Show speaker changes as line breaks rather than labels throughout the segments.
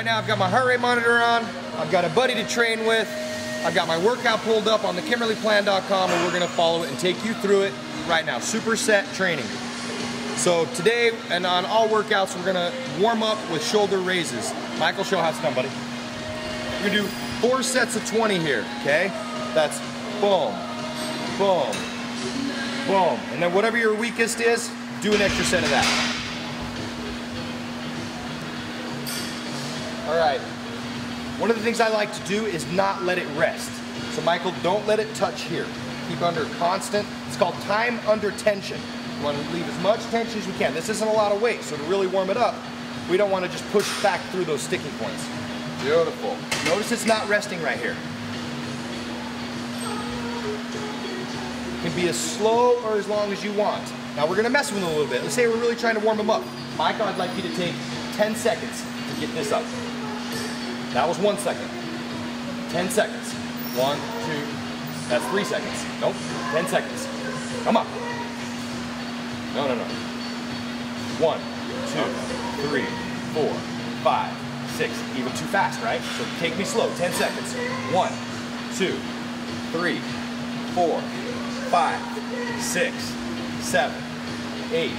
Right now I've got my heart rate monitor on, I've got a buddy to train with, I've got my workout pulled up on the KimmerlePlan.com and we're gonna follow it and take you through it right now. Superset training. So today and on all workouts, we're gonna warm up with shoulder raises. Michael, show how it's done, buddy. We're gonna do four sets of 20 here, okay? That's boom, boom, boom. And then whatever your weakest is, do an extra set of that. All right. One of the things I like to do is not let it rest. So Michael, don't let it touch here. Keep under constant, it's called time under tension. You want to leave as much tension as we can. This isn't a lot of weight, so to really warm it up, we don't want to just push back through those sticking points. Beautiful. Notice it's not resting right here. It can be as slow or as long as you want. Now we're going to mess with them a little bit. Let's say we're really trying to warm them up. Michael, I'd like you to take 10 seconds to get this up. That was one second. 10 seconds. One, two, that's three seconds. Nope, 10 seconds. Come on. No, no, no. One, two, three, four, five, six. Even too fast, right? So take me slow. 10 seconds. One, two, three, four, five, six, seven, eight,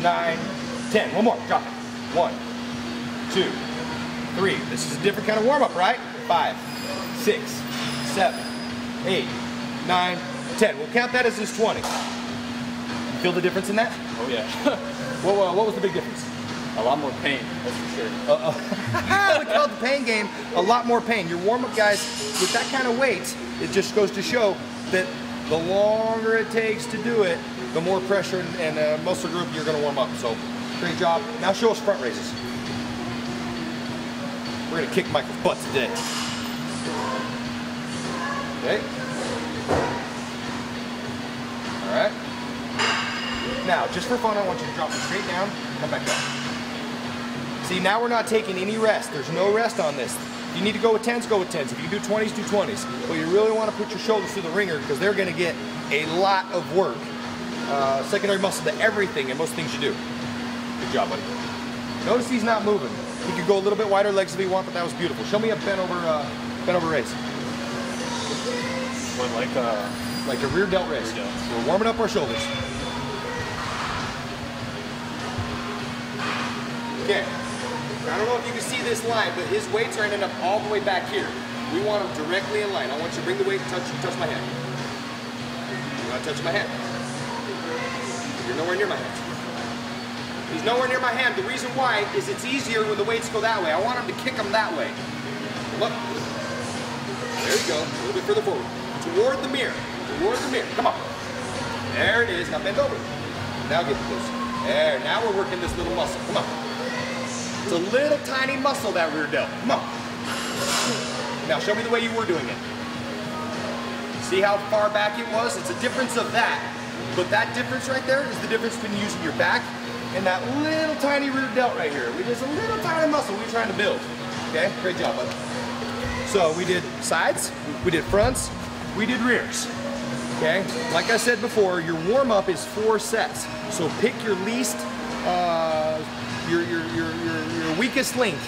nine, ten. One more. Drop it. One, two, three. This is a different kind of warm up, right? Five, six, seven, eight, nine, ten. We'll count that as his 20. Feel the difference in that?
Oh yeah.
what, uh, what was the big difference?
A lot more pain, that's for sure.
Uh, uh, we call it the pain game. A lot more pain. Your warm-up guys, with that kind of weight, it just goes to show that the longer it takes to do it, the more pressure and, and uh, muscle group you're going to warm up. So, great job. Now show us front raises. We're going to kick Michael's butt today. Okay. All right. Now, just for fun, I want you to drop it straight down, come back up. See, now we're not taking any rest. There's no rest on this. If you need to go with 10s, go with 10s. If you do 20s, do 20s. But you really want to put your shoulders through the ringer because they're going to get a lot of work. Uh, secondary muscle to everything and most things you do. Good job, buddy. Notice he's not moving. He could go a little bit wider legs if he want, but that was beautiful. Show me a bent over, uh, bent over raise.
But like uh,
Like a rear delt raise.
Rear delt.
We're warming up our shoulders. Okay. I don't know if you can see this line, but his weights are ending up all the way back here. We want them directly in line. I want you to bring the weight and touch, touch my hand. You're not touching my hand. You're nowhere near my hand. He's nowhere near my hand. The reason why is it's easier when the weights go that way. I want him to kick them that way. Look. There you go. A little bit further forward. Toward the mirror. Toward the mirror. Come on. There it is. Now bend over. Now get close. There. Now we're working this little muscle. Come on. It's a little tiny muscle, that rear delt. Come on. Now show me the way you were doing it. See how far back it was? It's a difference of that. But that difference right there is the difference between using your back and that little tiny rear delt right here. We just a little tiny muscle we're trying to build. Okay, great job, bud. So we did sides, we did fronts, we did rears. Okay, like I said before, your warm up is four sets. So pick your least, uh, your, your, your, your, your weakest link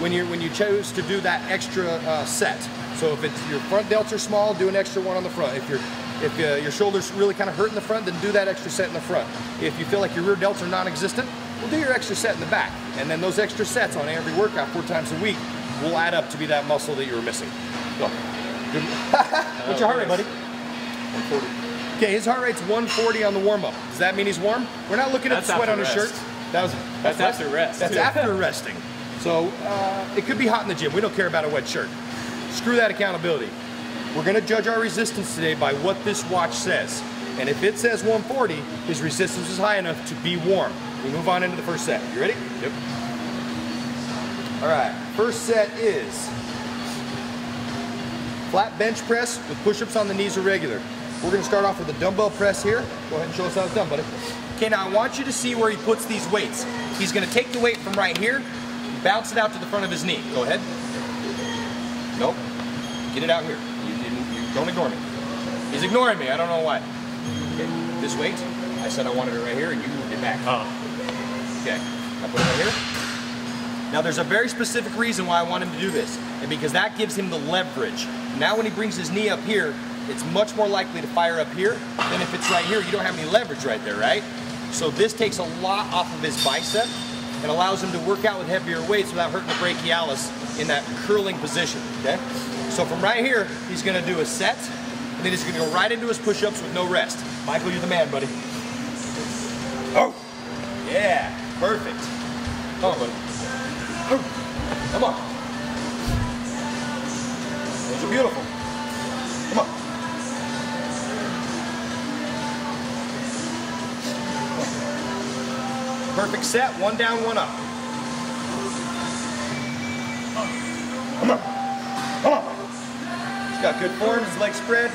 when you when you chose to do that extra uh, set. So if it's your front delts are small, do an extra one on the front. If your if uh, your shoulders really kind of hurt in the front, then do that extra set in the front. If you feel like your rear delts are non-existent, we'll do your extra set in the back. And then those extra sets on every workout four times a week will add up to be that muscle that you were missing. Go. good. What's your heart rate, buddy?
140.
Okay, his heart rate's 140 on the warm-up. Does that mean he's warm? We're not looking at the sweat on his
rest.
shirt. That was
That's after rest.
That's after resting. So uh, it could be hot in the gym. We don't care about a wet shirt. Screw that accountability. We're gonna judge our resistance today by what this watch says. And if it says 140, his resistance is high enough to be warm. We move on into the first set. You ready?
Yep.
All right, first set is flat bench press with push-ups on the knees are regular. We're gonna start off with a dumbbell press here. Go ahead and show us how it's done, buddy. Okay, now I want you to see where he puts these weights. He's gonna take the weight from right here, bounce it out to the front of his knee. Go ahead. Nope. Get it out here. Don't ignore me. He's ignoring me, I don't know why. Okay, this weight, I said I wanted it right here and you moved it back.
Oh.
Okay, I put it right here. Now there's a very specific reason why I want him to do this, and because that gives him the leverage. Now when he brings his knee up here, it's much more likely to fire up here than if it's right here. You don't have any leverage right there, right? So this takes a lot off of his bicep and allows him to work out with heavier weights without hurting the brachialis in that curling position, okay? So from right here, he's gonna do a set, and then he's gonna go right into his push-ups with no rest. Michael, you're the man, buddy. Oh, yeah, perfect. Come on, buddy. Oh, Come on. Those are beautiful. Come on. Perfect set, one down, one up. Come on. Got good form, his legs spread.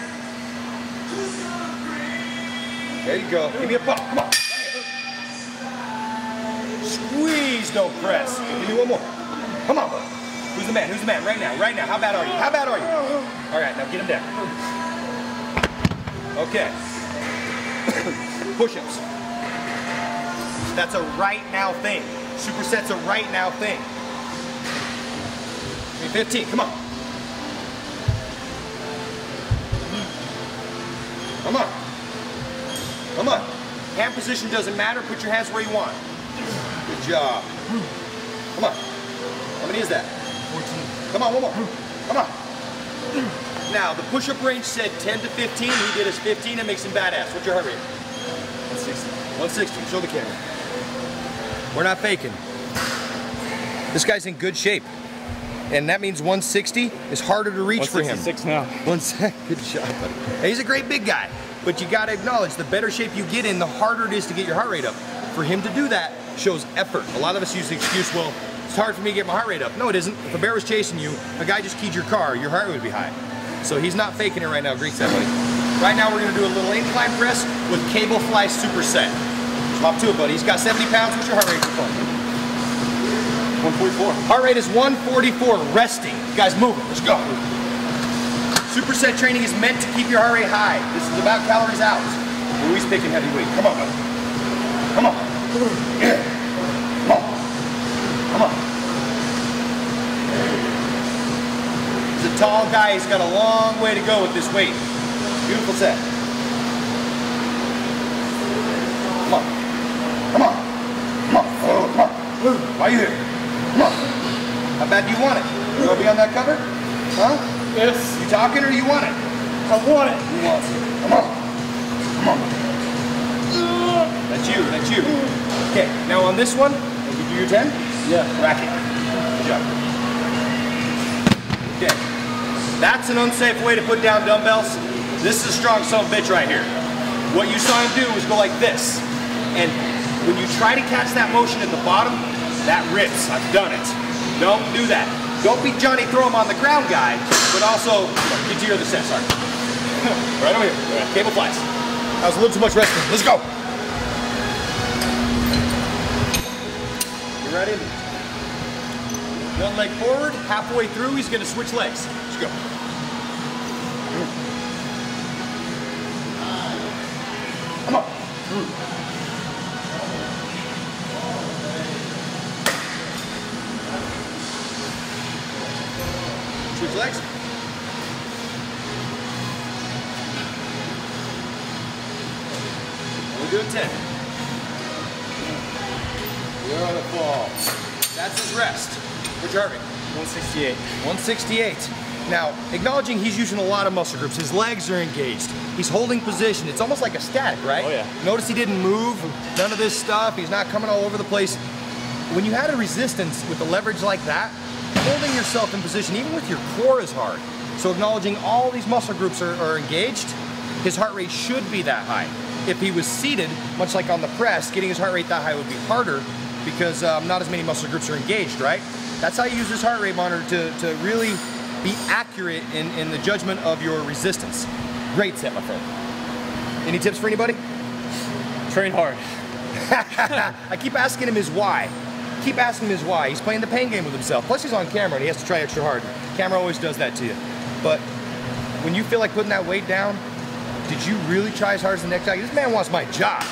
There you go. Give me a pump. Come on. Squeeze, don't press. Give me one more. Come on. Who's the man? Who's the man? Right now, right now. How bad are you? How bad are you? All right, now get him down. Okay. Push-ups. That's a right now thing. Superset's a right now thing. Give 15, come on. Come on. Come on. Hand position doesn't matter. Put your hands where you want. Good job. Come on. How many is that? 14. Come on, one more. Come on. Now, the push-up range said 10 to 15. He did his 15. It makes him badass. What's your heart rate? 160. 160. Show the camera. We're not faking. This guy's in good shape. And that means 160 is harder to reach for him.
166 now.
One sec. Good job, buddy. He's a great big guy. But you gotta acknowledge the better shape you get in, the harder it is to get your heart rate up. For him to do that shows effort. A lot of us use the excuse, well, it's hard for me to get my heart rate up. No, it isn't. If a bear was chasing you, a guy just keyed your car, your heart rate would be high. So he's not faking it right now. Greek set, buddy. Right now we're gonna do a little incline press with cable fly superset. Hop to it, buddy. He's got 70 pounds. What's your heart rate for fun?
144.
Heart rate is 144, resting. You guys move it. Let's go. Superset training is meant to keep your heart rate high. This is about calories out. Louis picking heavy weight. Come on, buddy. Come on. Come on. Come on. He's a tall guy. He's got a long way to go with this weight. Beautiful set. Come on. Come on. Come on. Come on. Why are you here? How bad do you want it? You want to be on that cover? Huh?
Yes.
You talking or you want it?
I want it.
You want it. Come on. Come on. That's you. That's you. Okay. Now on this one, did you do your 10?
Yeah.
Rack it. Good job. Okay. That's an unsafe way to put down dumbbells. This is a strong son of a bitch right here. What you saw him do was go like this. And when you try to catch that motion at the bottom, that rips. I've done it. Don't do that. Don't be Johnny throw him on the ground guy, but also get to your other set, sorry. right over here. Cable flies. That was a little too much wrestling. Let's go. You ready? One leg forward, halfway through, he's gonna switch legs. Let's go. Come on. Switch legs. We're doing 10. Beautiful. That's his rest. Heart rate?
168.
168. Now, acknowledging he's using a lot of muscle groups, his legs are engaged. He's holding position. It's almost like a static, right?
Oh, yeah.
Notice he didn't move, none of this stuff. He's not coming all over the place. When you had a resistance with the leverage like that, holding yourself in position, even with your core, is hard. So acknowledging all these muscle groups are, are engaged, his heart rate should be that high. If he was seated, much like on the press, getting his heart rate that high would be harder because um, not as many muscle groups are engaged, right? That's how you use this heart rate monitor to, to really be accurate in, in the judgment of your resistance. Great set, my friend. Any tips for anybody?
Train hard.
I keep asking him his why. Keep asking him his why. He's playing the pain game with himself. Plus, he's on camera and he has to try extra hard. Camera always does that to you. But when you feel like putting that weight down, did you really try as hard as the next guy? This man wants my job.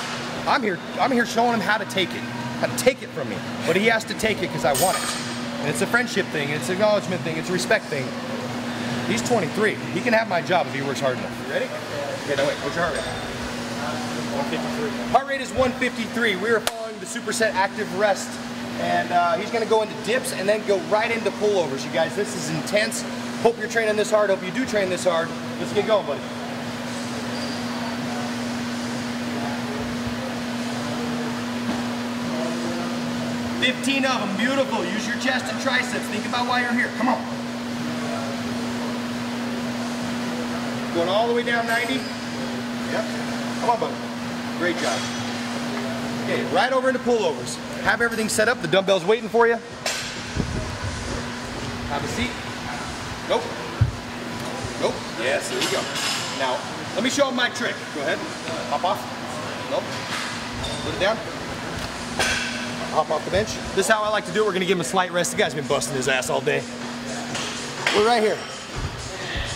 I'm here. I'm here showing him how to take it, how to take it from me. But he has to take it because I want it. And it's a friendship thing, it's an acknowledgement thing, it's a respect thing. He's 23. He can have my job if he works hard enough. You ready? Okay, now wait, what's your heart rate?
Uh, 153.
Heart rate is 153. We are following the Superset Active Rest. And uh, he's gonna go into dips and then go right into pullovers. You guys, this is intense. Hope you're training this hard. Hope you do train this hard. Let's get going, buddy. Fifteen of them, beautiful. Use your chest and triceps. Think about why you're here. Come on. Going all the way down 90. Yep. Come on, buddy. Great job. Okay, right over into pullovers. Have everything set up. The dumbbell's waiting for you. Have a seat. Nope. Nope. Yes, there you go. Now, let me show them my trick. Go ahead. Hop off. Nope. Put it down. Hop off the bench. This is how I like to do it. We're gonna give him a slight rest. The guy's been busting his ass all day. We're right here.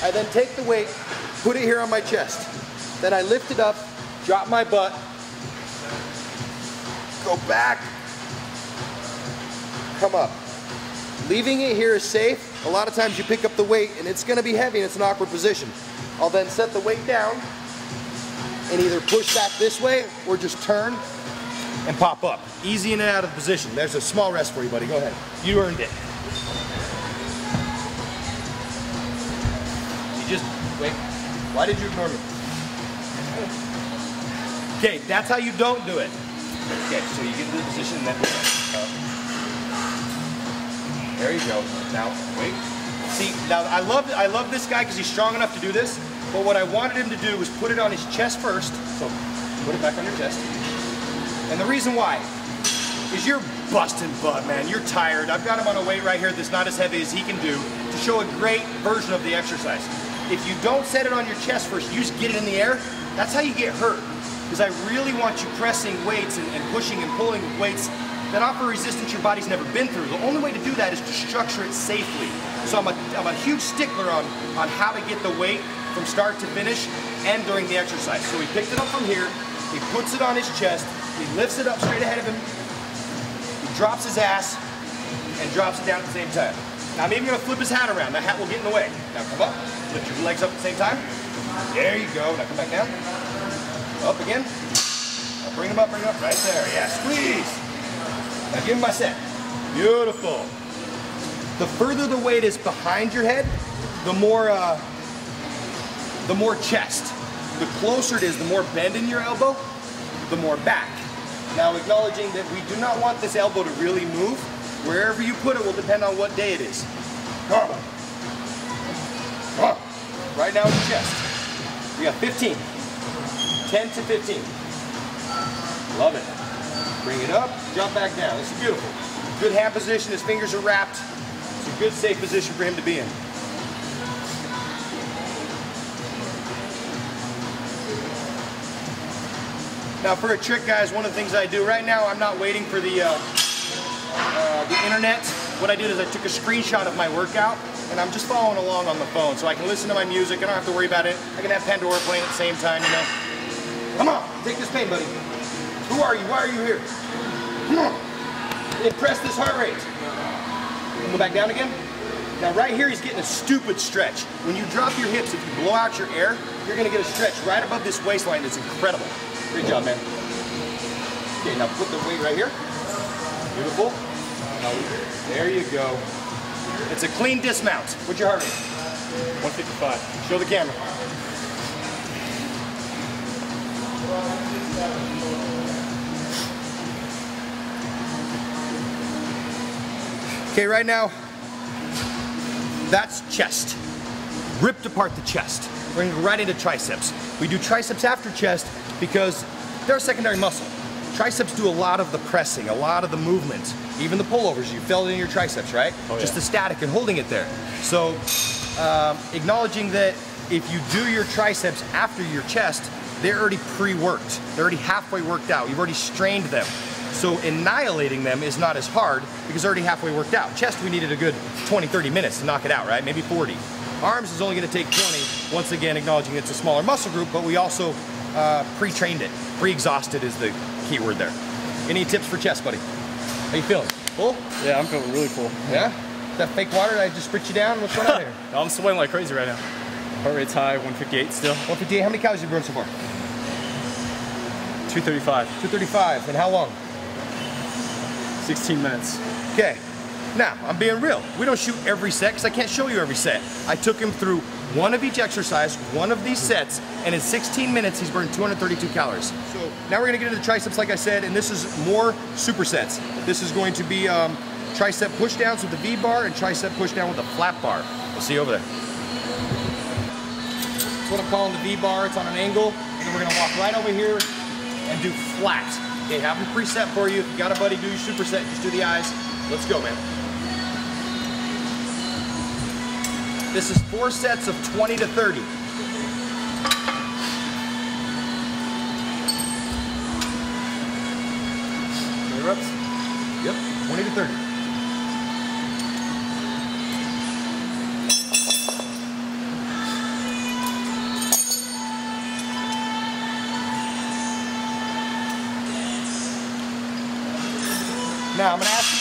I then take the weight, put it here on my chest. Then I lift it up, drop my butt, go back, come up. Leaving it here is safe. A lot of times you pick up the weight and it's gonna be heavy and it's an awkward position. I'll then set the weight down and either push back this way or just turn and pop up. Easy in and out of position. There's a small rest for you, buddy. Go ahead. You earned it. You just, wait. Why did you ignore me? Okay, that's how you don't do it. Okay, so you get into the position and then up. There you go. Now, wait. See, now I love I love this guy because he's strong enough to do this, but what I wanted him to do was put it on his chest first. So, put it back on your chest. And the reason why is you're busting butt, man. You're tired. I've got him on a weight right here that's not as heavy as he can do to show a great version of the exercise. If you don't set it on your chest first, you just get it in the air, that's how you get hurt. Because I really want you pressing weights and, and pushing and pulling weights that offer resistance your body's never been through. The only way to do that is to structure it safely. So I'm a, I'm a huge stickler on, on how to get the weight from start to finish and during the exercise. So he picked it up from here, he puts it on his chest, he lifts it up straight ahead of him, he drops his ass, and drops it down at the same time. Now I'm even gonna flip his hat around. That hat will get in the way. Now come up, lift your legs up at the same time. There you go. Now come back down. Up again. Now bring him up, bring him up. Right there. Yeah, squeeze. Now give him my set. Beautiful. The further the weight is behind your head, the more uh, the more chest. The closer it is, the more bend in your elbow, the more back. Now acknowledging that we do not want this elbow to really move, wherever you put it will depend on what day it is. Right now the chest. We got 15. 10 to 15. Love it. Bring it up, drop back down. This is beautiful. Good hand position, his fingers are wrapped. It's a good safe position for him to be in. Now for a trick, guys, one of the things I do right now, I'm not waiting for the, uh, uh, the internet. What I did is I took a screenshot of my workout and I'm just following along on the phone so I can listen to my music. I don't have to worry about it. I can have Pandora playing at the same time, you know. Come on, take this pain, buddy. Who are you? Why are you here? On. Impress this heart rate. Go back down again. Now right here, he's getting a stupid stretch. When you drop your hips, if you blow out your air, you're gonna get a stretch right above this waistline that's incredible. Great job, man. Okay, now put the weight right here. Beautiful. Now, there you go. It's a clean dismount. What's your heart rate?
155.
Show the camera. Okay, right now, that's chest. Ripped apart the chest. We're gonna go right into triceps. We do triceps after chest because they're a secondary muscle. Triceps do a lot of the pressing, a lot of the movement, even the pullovers. You felt it in your triceps, right?
Oh,
Just
yeah.
the static and holding it there. So, um, acknowledging that if you do your triceps after your chest, they're already pre-worked. They're already halfway worked out. You've already strained them. So annihilating them is not as hard because already halfway worked out. Chest, we needed a good 20, 30 minutes to knock it out, right? Maybe 40. Arms is only gonna take 20, once again acknowledging it's a smaller muscle group, but we also uh, pre-trained it. Pre-exhausted is the key word there. Any tips for chest, buddy? How you feeling? Cool?
Yeah, I'm feeling really full.
Yeah? That fake water that I just spritz you down? What's going on here?
No, I'm sweating like crazy right now. Heart rate's high, 158 still.
158. How many calories have you burned so far?
235.
235. And how long?
16 minutes.
Okay. Now, I'm being real. We don't shoot every set because I can't show you every set. I took him through one of each exercise, one of these sets, and in 16 minutes, he's burned 232 calories. So now we're gonna get into the triceps, like I said, and this is more supersets. This is going to be um, tricep pushdowns with the V-bar and tricep pushdown with the flat bar. We'll see you over there. That's what I'm calling the V-bar. It's on an angle, and then we're gonna walk right over here and do flat. Okay, have them preset for you. If you got a buddy, do your superset, just do the eyes. Let's go, man. This is four sets of 20 to 30.
Three reps?
Yep, 20 to 30.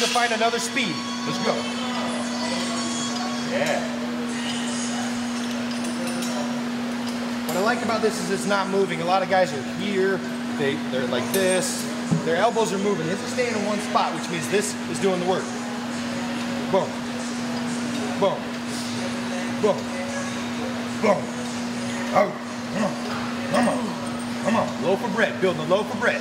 You to find another speed. Let's go. Yeah. What I like about this is it's not moving. A lot of guys are here, they, they're like this, their elbows are moving. Is staying in one spot, which means this is doing the work. Boom. Boom. Boom. Boom. Oh, come on. Come on. Come on. Loaf of bread. Building a loaf of bread.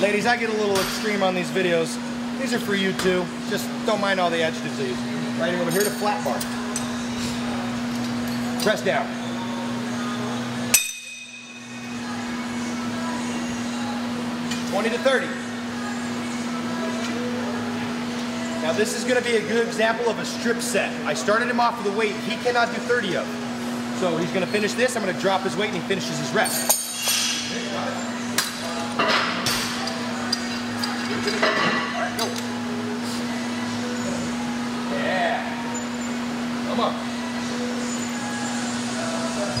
Ladies, I get a little extreme on these videos. These are for you too. Just don't mind all the adjectives I use. Right over here to flat bar. Press down. Twenty to thirty. Now this is going to be a good example of a strip set. I started him off with a weight he cannot do 30 of. So he's going to finish this. I'm going to drop his weight and he finishes his rep. Alright, go. Yeah. Come on.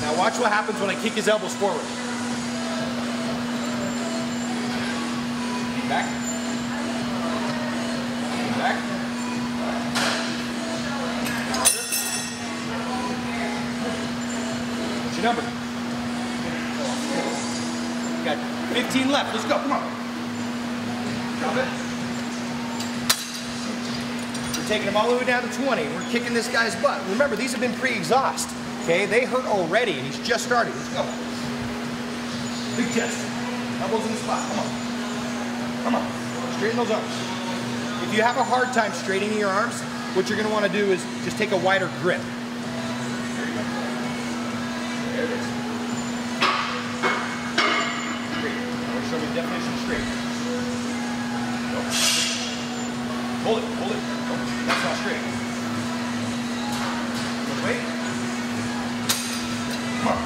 Now watch what happens when I kick his elbows forward. Back. Back. What's your number? You got 15 left. Let's go. Come on. We're taking them all the way down to 20. We're kicking this guy's butt. Remember, these have been pre-exhaust. Okay, they hurt already, and he's just starting. Let's go. Big chest. Elbows in the spot. Come on. Come on. Straighten those arms. If you have a hard time straightening your arms, what you're going to want to do is just take a wider grip. There you go. There it is. Straight. Now show me definition straight. Hold it, hold it. Nope, that's not straight. Wait. Come on.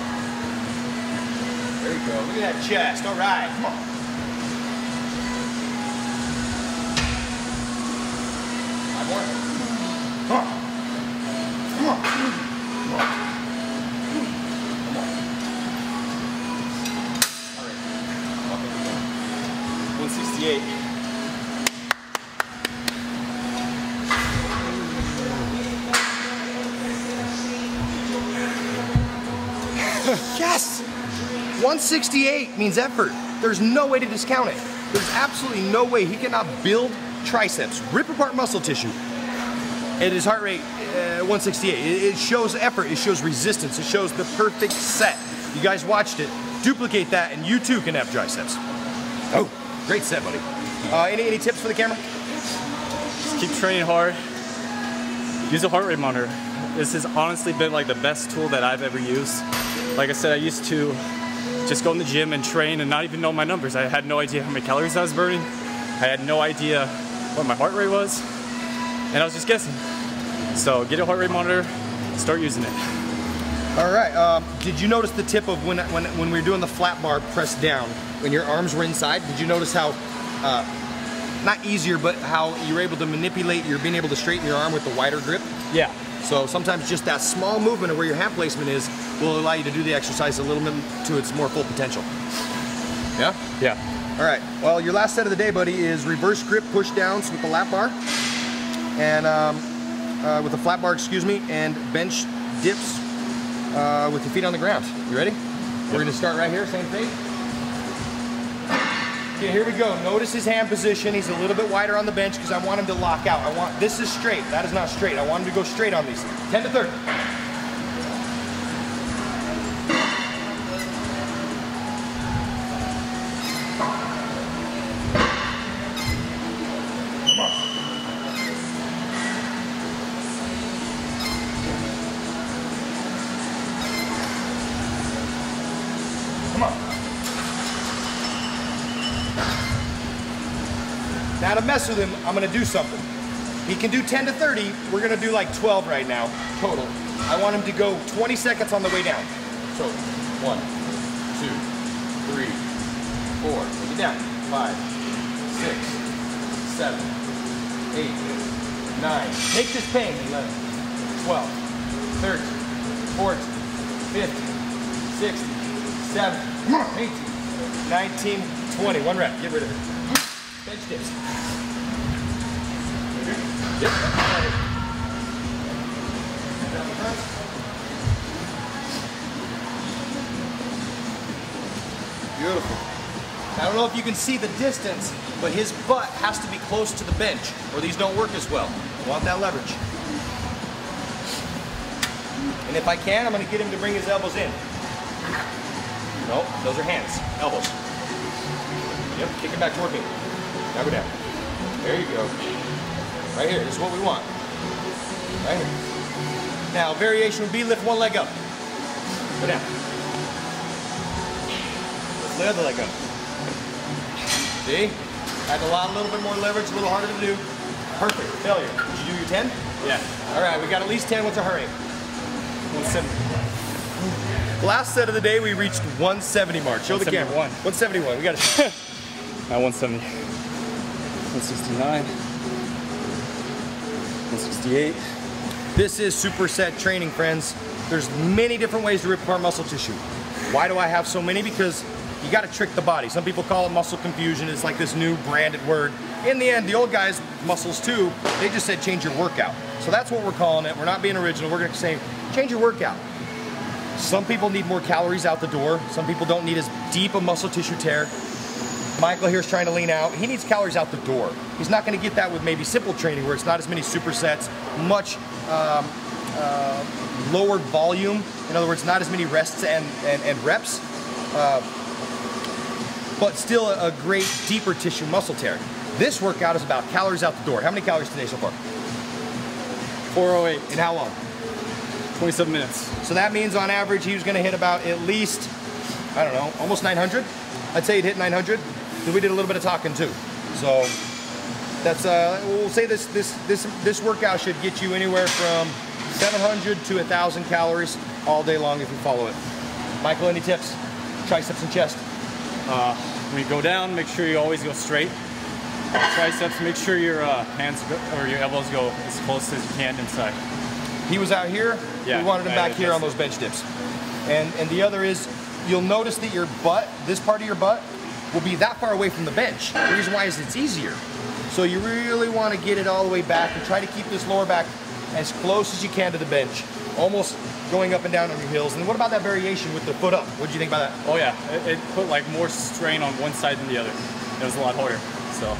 There you go. Look at that chest. All right. Come on. Five more. Yes! 168 means effort. There's no way to discount it. There's absolutely no way he cannot build triceps, rip apart muscle tissue at his heart rate uh, 168. It, shows effort, it shows resistance, it shows the perfect set. You guys watched it. Duplicate that and you too can have triceps. Oh, great set, buddy. Uh, any, any tips for the camera?
Just keep training hard. Use a heart rate monitor. This has honestly been like the best tool that I've ever used. Like I said, I used to just go in the gym and train and not even know my numbers. I had no idea how many calories I was burning. I had no idea what my heart rate was. And I was just guessing. So get a heart rate monitor, start using it.
All right. Um, did you notice the tip of when, when, when we were doing the flat bar press down, when your arms were inside? Did you notice how, uh, not easier, but how you were able to manipulate, you're being able to straighten your arm with the wider grip?
Yeah.
So sometimes just that small movement of where your hand placement is will allow you to do the exercise a little bit to its more full potential. Yeah?
Yeah.
All right, well, your last set of the day, buddy, is reverse grip push downs with the lap bar and um, uh, with the flat bar, excuse me, and bench dips uh, with your feet on the ground. You ready? We're gonna start right here, same thing. Okay, here we go. Notice his hand position. He's a little bit wider on the bench because I want him to lock out. I want, this is straight. That is not straight. I want him to go straight on these. 10 to 30. Now to mess with him, I'm gonna do something. He can do 10 to 30. We're gonna do like 12 right now, total. I want him to go 20 seconds on the way down. So, one, two, three, four, take it down. Five, six, seven, eight, nine. Take this pain. 11, 12, 13, 14, 15, 16, 17, 18, 19, 20. One rep. Get rid of it. Bench dips. Yep. Beautiful. I don't know if you can see the distance, but his butt has to be close to the bench or these don't work as well. I want that leverage. And if I can, I'm gonna get him to bring his elbows in. No, those are hands, elbows. Yep, kick him back toward me. Now go down. There you go. Right here, this is what we want. Right here. Now, variation would be lift one leg up. Go down. Lift the other leg up. See? Add a lot, a little bit more leverage, a little harder to do. Perfect. Failure. Did you do your 10?
Yeah.
All right, we got at least 10. What's our hurry?
170.
Last set of the day, we reached 170 mark. Show the camera.
171.
171. We got to.
At 170. 169. 168.
This is superset training, friends. There's many different ways to rip apart muscle tissue. Why do I have so many? Because you got to trick the body. Some people call it muscle confusion. It's like this new branded word. In the end, the old guys, muscles too, they just said change your workout. So that's what we're calling it. We're not being original. We're to say change your workout. Some people need more calories out the door. Some people don't need as deep a muscle tissue tear. Michael here is trying to lean out. He needs calories out the door. He's not going to get that with maybe simple training where it's not as many supersets, much um, uh, lower volume. In other words, not as many rests and, and, and reps, uh, but still a, a great deeper tissue muscle tear. This workout is about calories out the door. How many calories today so far?
408.
And how long?
27 minutes.
So that means on average he was going to hit about at least, I don't know, almost 900. I'd say he'd hit 900. We did a little bit of talking too. So that's uh, we'll say this this this this workout should get you anywhere from 700 to 1,000 calories all day long if you follow it. Michael, any tips? Triceps and chest.
Uh, when you go down, make sure you always go straight. Uh, triceps, make sure your uh, hands go, or your elbows go as close as you can inside.
He was out here.
Yeah,
we wanted him
I
back here on those bench dips. And and the other is, you'll notice that your butt, this part of your butt, will be that far away from the bench. The reason why is it's easier. So you really want to get it all the way back and try to keep this lower back as close as you can to the bench, almost going up and down on your heels. And what about that variation with the foot up? What do you think about that?
Oh yeah, it, it put like more strain on one side than the other. It was a lot harder. So